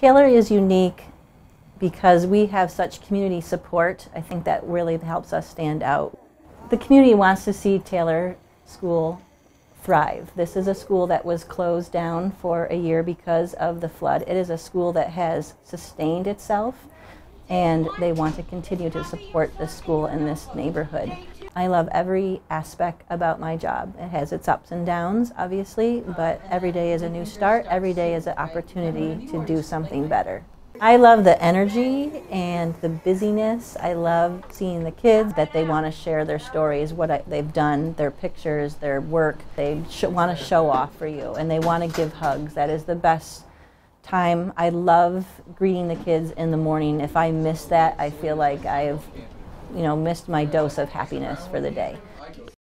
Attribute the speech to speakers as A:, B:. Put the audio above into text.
A: Taylor is unique because we have such community support. I think that really helps us stand out. The community wants to see Taylor School thrive. This is a school that was closed down for a year because of the flood. It is a school that has sustained itself and they want to continue to support this school in this neighborhood. I love every aspect about my job. It has its ups and downs, obviously, but every day is a new start. Every day is an opportunity to do something better. I love the energy and the busyness. I love seeing the kids that they want to share their stories, what I, they've done, their pictures, their work. They want to show off for you and they want to give hugs. That is the best time. I love greeting the kids in the morning. If I miss that, I feel like I've you know, missed my dose of happiness for the day.